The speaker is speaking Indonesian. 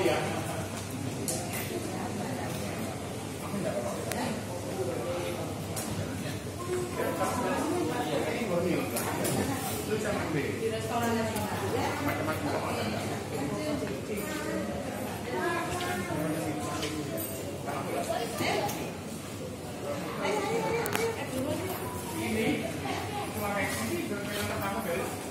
Ya. Di restoran nasional. Ini, suara ini ini pertama dari